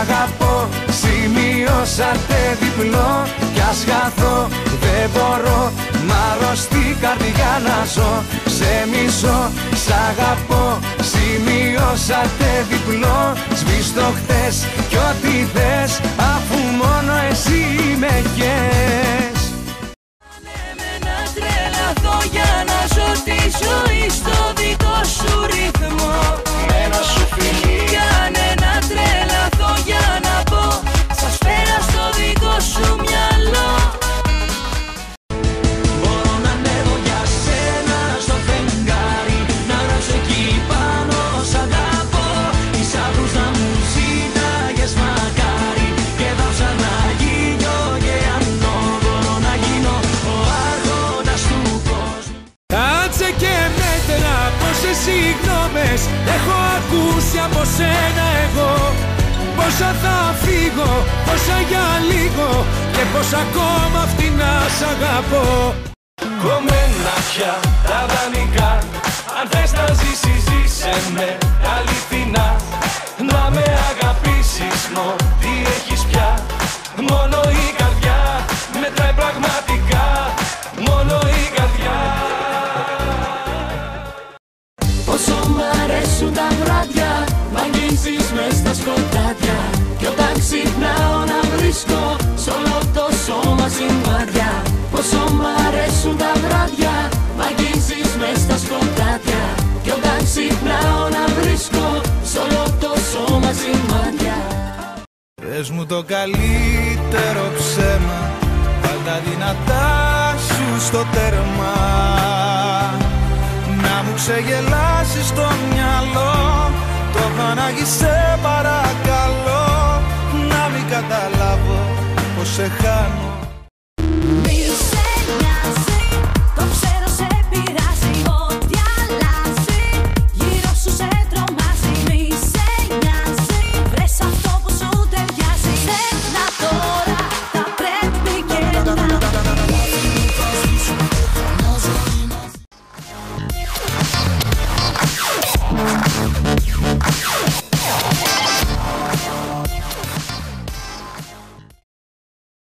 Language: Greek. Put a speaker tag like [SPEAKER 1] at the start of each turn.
[SPEAKER 1] αγαπώ Σημειώσατε διπλό. Κι ας χαθώ δεν μπορώ. Μ' αρρωστή καρδιά να ζω. Σε μισώ, σ' αγαπώ Σημειώσατε διπλό. Σβήστο χτες κι ό,τι θες
[SPEAKER 2] Πόσα θα φύγω, πόσα για λίγο και πόσα ακόμα φτηνά σ' αγαπώ.
[SPEAKER 1] Κομμένα πια τα δανεικά
[SPEAKER 3] σκοτάδια Κι όταν ξυπνάω να βρίσκω Σ' όλο το σώμα σημάδια. Πόσο μ' αρέσουν τα βράδια Μ' αγγίζεις μες στα σκοτάδια. Κι όταν ξυπνάω να βρίσκω Σ' όλο το σώμα σημάδια.
[SPEAKER 2] Πες μου το καλύτερο ψέμα Βάλ τα δυνατά σου στο τέρμα. Να μου ξεγελάσεις το μυαλό Το Πανάγι σε παρακαλώ Να μην καταλάβω πως σε χάνω